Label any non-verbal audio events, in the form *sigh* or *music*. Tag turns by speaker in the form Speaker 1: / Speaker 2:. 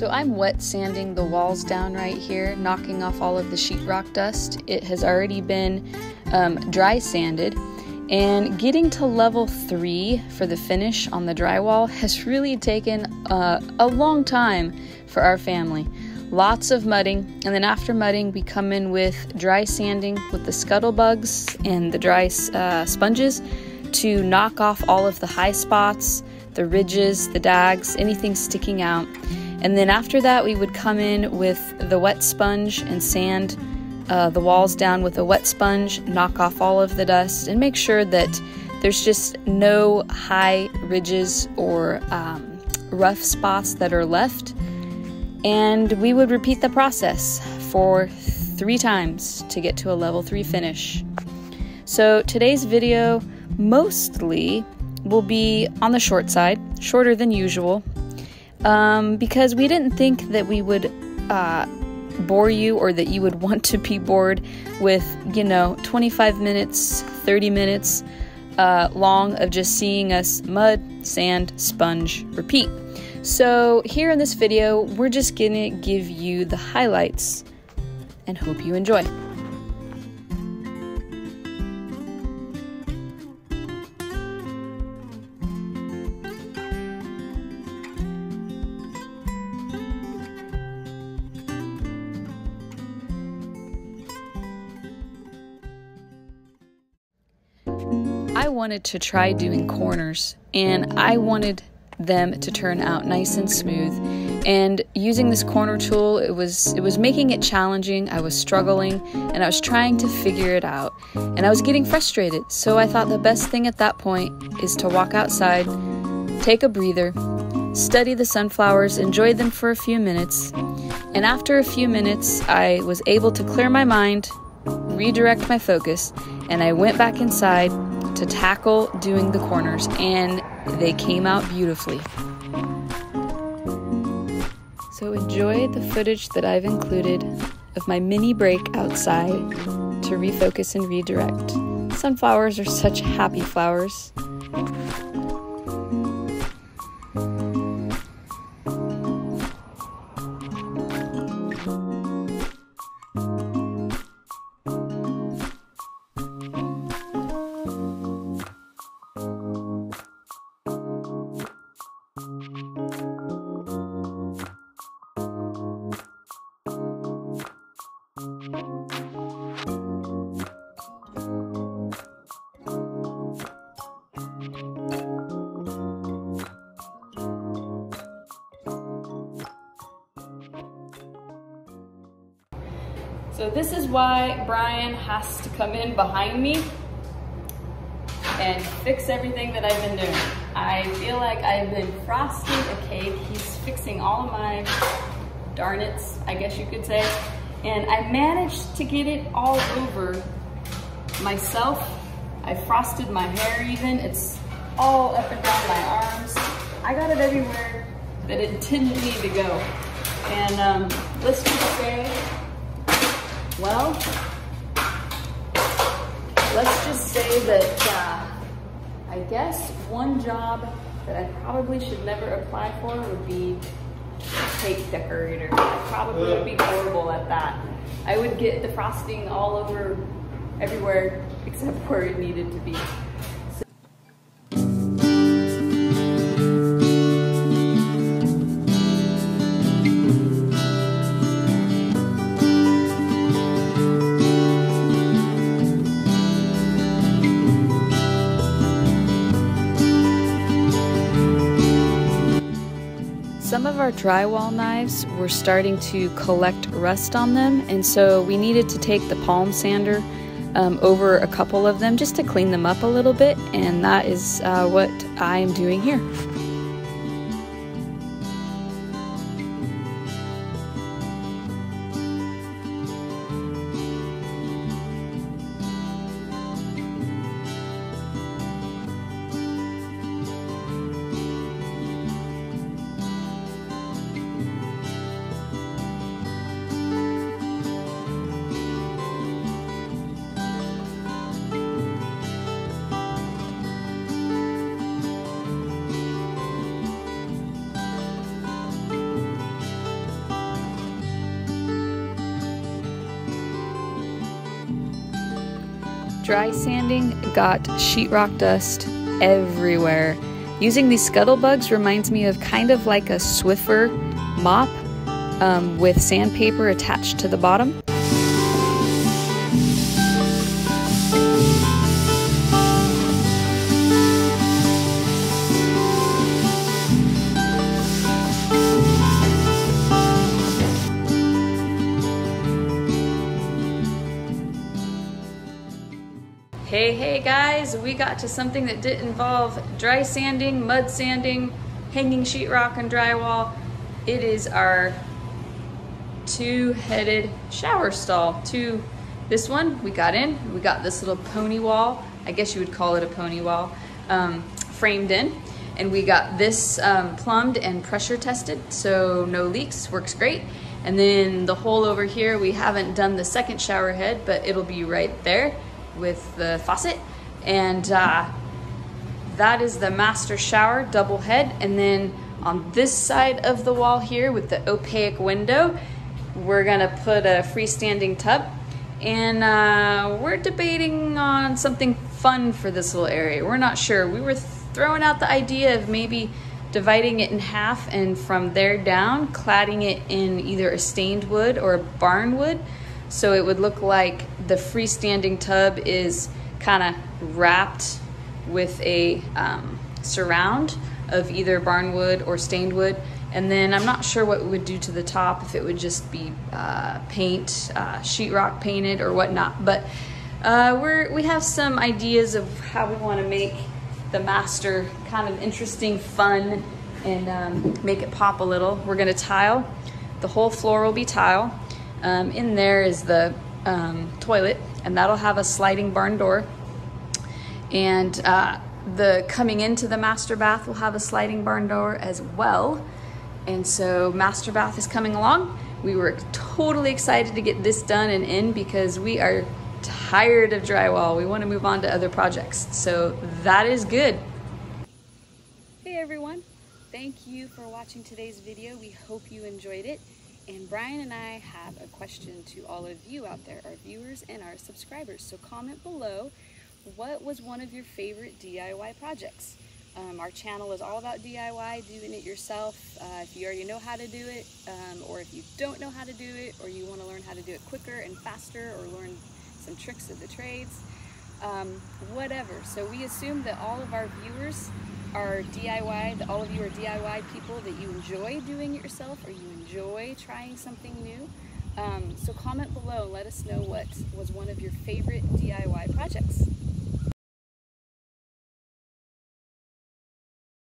Speaker 1: So I'm wet sanding the walls down right here, knocking off all of the sheetrock dust. It has already been um, dry sanded. And getting to level three for the finish on the drywall has really taken uh, a long time for our family. Lots of mudding, and then after mudding, we come in with dry sanding with the scuttle bugs and the dry uh, sponges to knock off all of the high spots, the ridges, the dags, anything sticking out. And then after that, we would come in with the wet sponge and sand uh, the walls down with a wet sponge, knock off all of the dust, and make sure that there's just no high ridges or um, rough spots that are left. And we would repeat the process for three times to get to a level three finish. So today's video mostly will be on the short side, shorter than usual, um, because we didn't think that we would uh, bore you or that you would *laughs* want to be bored with, you know, 25 minutes, 30 minutes uh, long of just seeing us mud, sand, sponge, repeat. So, here in this video, we're just gonna give you the highlights and hope you enjoy. I wanted to try doing corners and I wanted them to turn out nice and smooth. And using this corner tool, it was it was making it challenging. I was struggling and I was trying to figure it out. And I was getting frustrated. So I thought the best thing at that point is to walk outside, take a breather, study the sunflowers, enjoy them for a few minutes. And after a few minutes, I was able to clear my mind, redirect my focus, and I went back inside to tackle doing the corners, and they came out beautifully. So enjoy the footage that I've included of my mini break outside to refocus and redirect. Sunflowers are such happy flowers. So this is why Brian has to come in behind me and fix everything that I've been doing. I feel like I've been frosting a cake. He's fixing all of my darnets, I guess you could say. And I managed to get it all over myself. I frosted my hair even. It's all up and down my arms. I got it everywhere that it didn't need to go. And um, let's just say well, let's just say that uh, I guess one job that I probably should never apply for would be cake decorator. I probably would be horrible at that. I would get the frosting all over everywhere *laughs* except where it needed to be. Our drywall knives were starting to collect rust on them, and so we needed to take the palm sander um, over a couple of them just to clean them up a little bit, and that is uh, what I am doing here. Dry sanding, got sheetrock dust everywhere. Using these scuttle bugs reminds me of kind of like a Swiffer mop um, with sandpaper attached to the bottom. Guys, we got to something that didn't involve dry sanding, mud sanding, hanging sheetrock and drywall. It is our two-headed shower stall. Two, this one we got in, we got this little pony wall, I guess you would call it a pony wall, um, framed in. And we got this um, plumbed and pressure tested, so no leaks, works great. And then the hole over here, we haven't done the second shower head, but it'll be right there with the faucet. And uh, that is the master shower, double head. And then on this side of the wall here with the opaque window, we're gonna put a freestanding tub. And uh, we're debating on something fun for this little area. We're not sure. We were throwing out the idea of maybe dividing it in half and from there down, cladding it in either a stained wood or a barn wood. So it would look like the freestanding tub is kind of wrapped with a um, surround of either barnwood or stained wood. And then I'm not sure what we would do to the top, if it would just be uh, paint, uh, sheetrock painted or whatnot. But uh, we're, we have some ideas of how we want to make the master kind of interesting, fun, and um, make it pop a little. We're going to tile. The whole floor will be tile. Um, in there is the um, toilet, and that'll have a sliding barn door. And uh, the coming into the master bath will have a sliding barn door as well. And so master bath is coming along. We were totally excited to get this done and in because we are tired of drywall. We want to move on to other projects. So that is good. Hey everyone. Thank you for watching today's video. We hope you enjoyed it. And Brian and I have a question to all of you out there, our viewers and our subscribers. So comment below, what was one of your favorite DIY projects? Um, our channel is all about DIY, doing it yourself. Uh, if you already know how to do it, um, or if you don't know how to do it, or you want to learn how to do it quicker and faster, or learn some tricks of the trades, um, whatever. So we assume that all of our viewers are DIY, that all of you are DIY people, that you enjoy doing it yourself or you enjoy trying something new. Um, so comment below let us know what was one of your favorite DIY projects.